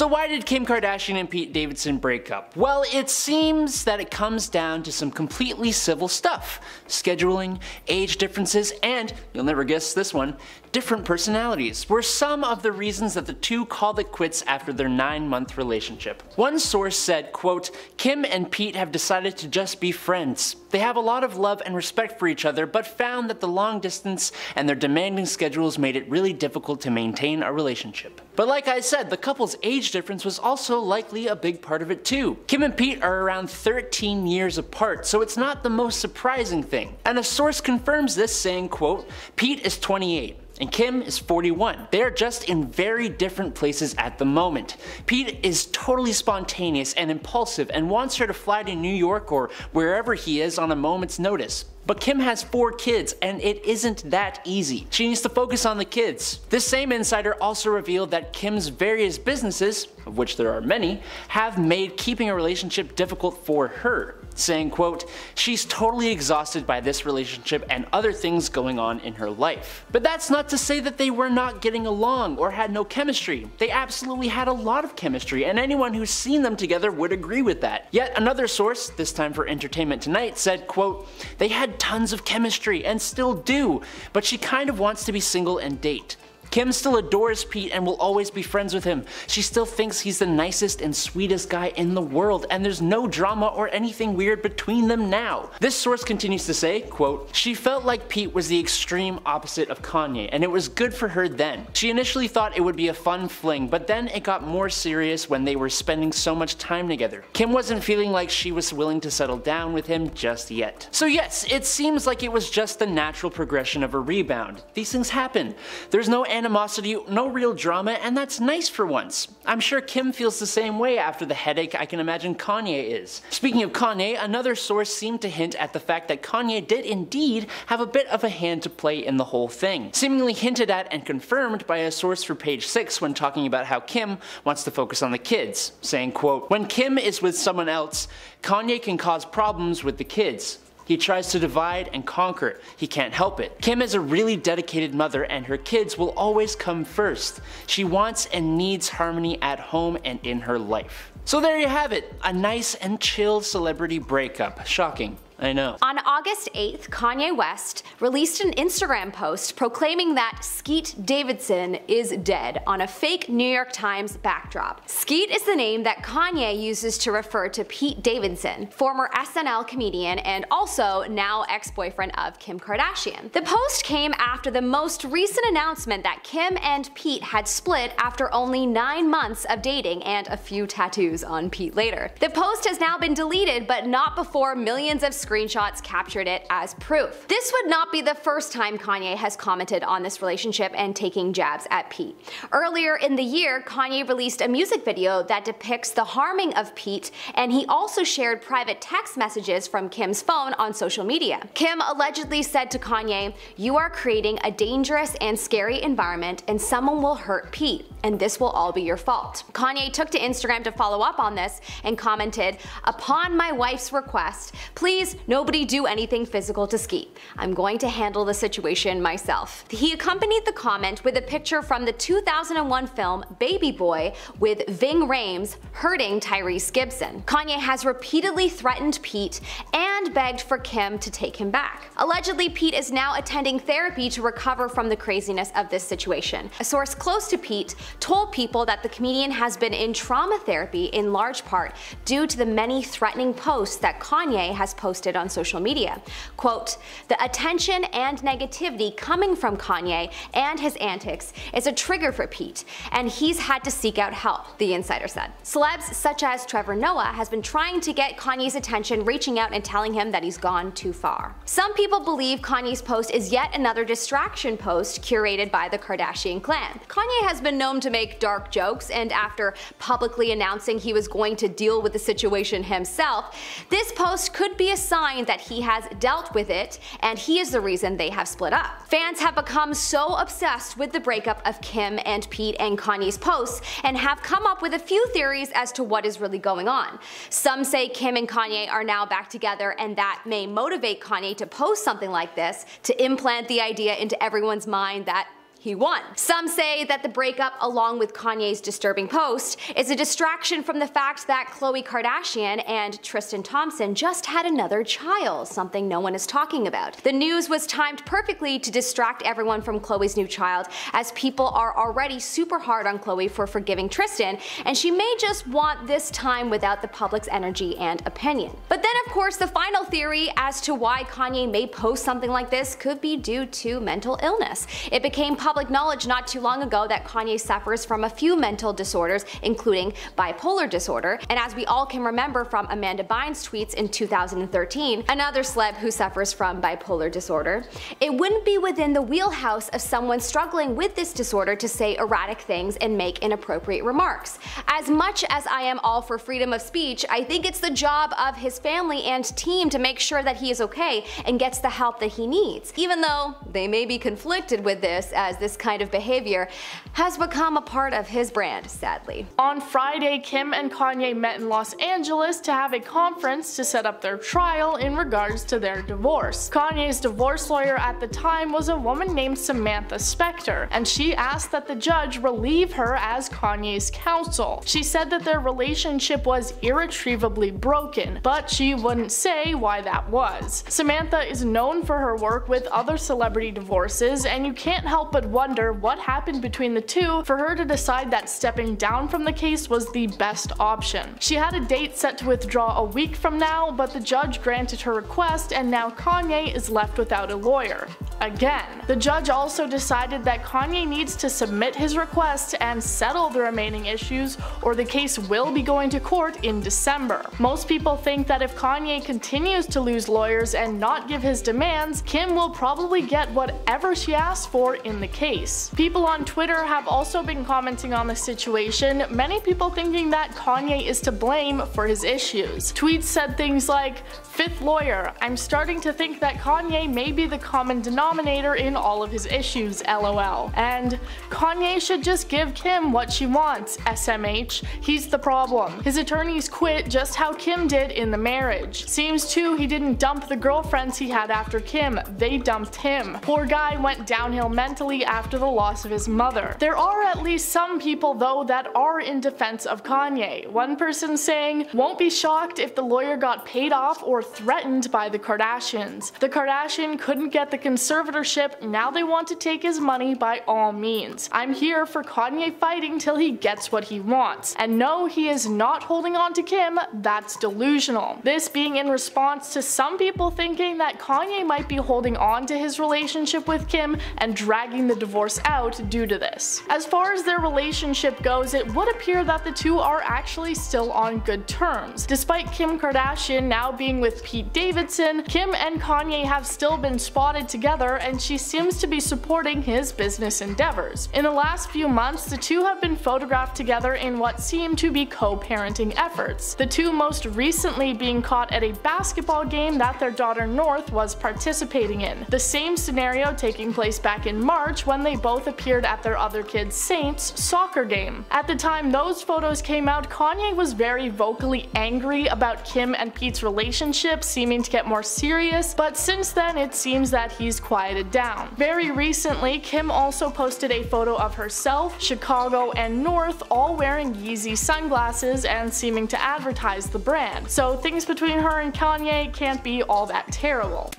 So why did Kim Kardashian and Pete Davidson break up? Well, it seems that it comes down to some completely civil stuff. Scheduling, age differences, and, you'll never guess this one, different personalities were some of the reasons that the two called it quits after their 9 month relationship. One source said, quote, Kim and Pete have decided to just be friends. They have a lot of love and respect for each other but found that the long distance and their demanding schedules made it really difficult to maintain a relationship. But like I said, the couple's age difference was also likely a big part of it too. Kim and Pete are around 13 years apart, so it's not the most surprising thing. And a source confirms this saying, quote, Pete is 28 and Kim is 41. They are just in very different places at the moment. Pete is totally spontaneous and impulsive and wants her to fly to New York or wherever he is on a moment's notice. But Kim has four kids and it isn't that easy. She needs to focus on the kids. This same insider also revealed that Kim's various businesses, of which there are many, have made keeping a relationship difficult for her saying quote, she's totally exhausted by this relationship and other things going on in her life. But that's not to say that they were not getting along or had no chemistry. They absolutely had a lot of chemistry and anyone who's seen them together would agree with that. Yet another source, this time for Entertainment Tonight, said quote, they had tons of chemistry and still do, but she kind of wants to be single and date. Kim still adores Pete and will always be friends with him. She still thinks he's the nicest and sweetest guy in the world and there's no drama or anything weird between them now. This source continues to say, quote, She felt like Pete was the extreme opposite of Kanye and it was good for her then. She initially thought it would be a fun fling but then it got more serious when they were spending so much time together. Kim wasn't feeling like she was willing to settle down with him just yet. So yes, it seems like it was just the natural progression of a rebound. These things happen. There's no animosity, no real drama, and that's nice for once. I'm sure Kim feels the same way after the headache I can imagine Kanye is. Speaking of Kanye, another source seemed to hint at the fact that Kanye did indeed have a bit of a hand to play in the whole thing, seemingly hinted at and confirmed by a source for page 6 when talking about how Kim wants to focus on the kids, saying quote, When Kim is with someone else, Kanye can cause problems with the kids. He tries to divide and conquer. He can't help it. Kim is a really dedicated mother and her kids will always come first. She wants and needs harmony at home and in her life. So there you have it, a nice and chill celebrity breakup. Shocking. I know. On August 8th, Kanye West released an Instagram post proclaiming that Skeet Davidson is dead on a fake New York Times backdrop. Skeet is the name that Kanye uses to refer to Pete Davidson, former SNL comedian and also now ex-boyfriend of Kim Kardashian. The post came after the most recent announcement that Kim and Pete had split after only 9 months of dating and a few tattoos on Pete later. The post has now been deleted but not before millions of screenshots captured it as proof. This would not be the first time Kanye has commented on this relationship and taking jabs at Pete. Earlier in the year, Kanye released a music video that depicts the harming of Pete, and he also shared private text messages from Kim's phone on social media. Kim allegedly said to Kanye, You are creating a dangerous and scary environment, and someone will hurt Pete, and this will all be your fault. Kanye took to Instagram to follow up on this and commented, Upon my wife's request, please nobody do anything physical to Skeet. I'm going to handle the situation myself. He accompanied the comment with a picture from the 2001 film Baby Boy with Ving Rhames hurting Tyrese Gibson. Kanye has repeatedly threatened Pete and begged for Kim to take him back. Allegedly, Pete is now attending therapy to recover from the craziness of this situation. A source close to Pete told people that the comedian has been in trauma therapy in large part due to the many threatening posts that Kanye has posted posted on social media. Quote, the attention and negativity coming from Kanye and his antics is a trigger for Pete, and he's had to seek out help, the insider said. Celebs such as Trevor Noah has been trying to get Kanye's attention reaching out and telling him that he's gone too far. Some people believe Kanye's post is yet another distraction post curated by the Kardashian clan. Kanye has been known to make dark jokes and after publicly announcing he was going to deal with the situation himself, this post could be a sign that he has dealt with it and he is the reason they have split up. Fans have become so obsessed with the breakup of Kim and Pete and Kanye's posts and have come up with a few theories as to what is really going on. Some say Kim and Kanye are now back together and that may motivate Kanye to post something like this to implant the idea into everyone's mind that he won. Some say that the breakup, along with Kanye's disturbing post, is a distraction from the fact that Khloe Kardashian and Tristan Thompson just had another child, something no one is talking about. The news was timed perfectly to distract everyone from Khloe's new child, as people are already super hard on Khloe for forgiving Tristan, and she may just want this time without the public's energy and opinion. But then, of course, the final theory as to why Kanye may post something like this could be due to mental illness. It became public knowledge not too long ago that Kanye suffers from a few mental disorders, including bipolar disorder, and as we all can remember from Amanda Bynes' tweets in 2013, another celeb who suffers from bipolar disorder, it wouldn't be within the wheelhouse of someone struggling with this disorder to say erratic things and make inappropriate remarks. As much as I am all for freedom of speech, I think it's the job of his family and team to make sure that he is okay and gets the help that he needs, even though they may be conflicted with this as this kind of behavior has become a part of his brand, sadly. On Friday, Kim and Kanye met in Los Angeles to have a conference to set up their trial in regards to their divorce. Kanye's divorce lawyer at the time was a woman named Samantha Spector, and she asked that the judge relieve her as Kanye's counsel. She said that their relationship was irretrievably broken, but she wouldn't say why that was. Samantha is known for her work with other celebrity divorces, and you can't help but wonder what happened between the two for her to decide that stepping down from the case was the best option. She had a date set to withdraw a week from now, but the judge granted her request and now Kanye is left without a lawyer. Again. The judge also decided that Kanye needs to submit his request and settle the remaining issues or the case will be going to court in December. Most people think that if Kanye continues to lose lawyers and not give his demands, Kim will probably get whatever she asks for in the case. People on Twitter have also been commenting on the situation, many people thinking that Kanye is to blame for his issues. Tweets said things like, Fifth lawyer, I'm starting to think that Kanye may be the common denominator in all of his issues, lol. And Kanye should just give Kim what she wants, SMH. He's the problem. His attorneys quit just how Kim did in the marriage. Seems too he didn't dump the girlfriends he had after Kim, they dumped him. Poor guy went downhill mentally after the loss of his mother. There are at least some people though that are in defense of Kanye. One person saying, won't be shocked if the lawyer got paid off or threatened by the Kardashians. The Kardashian couldn't get the conservatorship, now they want to take his money by all means. I'm here for Kanye fighting till he gets what he wants. And no, he is not holding on to Kim, that's delusional. This being in response to some people thinking that Kanye might be holding on to his relationship with Kim and dragging the divorce out due to this. As far as their relationship goes, it would appear that the two are actually still on good terms. Despite Kim Kardashian now being with Pete Davidson, Kim and Kanye have still been spotted together and she seems to be supporting his business endeavors. In the last few months, the two have been photographed together in what seem to be co-parenting efforts. The two most recently being caught at a basketball game that their daughter North was participating in. The same scenario taking place back in March when they both appeared at their other kid's Saint's soccer game. At the time those photos came out, Kanye was very vocally angry about Kim and Pete's relationship seeming to get more serious, but since then it seems that he's quieted down. Very recently, Kim also posted a photo of herself, Chicago, and North all wearing Yeezy sunglasses and seeming to advertise the brand. So things between her and Kanye can't be all that terrible.